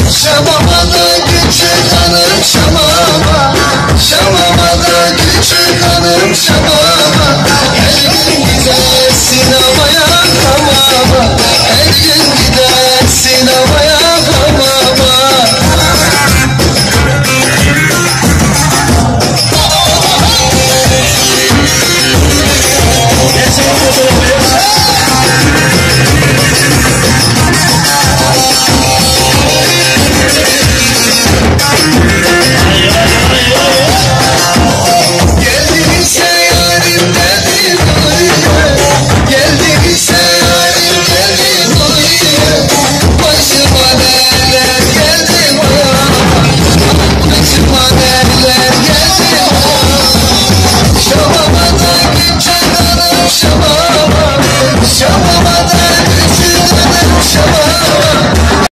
Shabbat. show.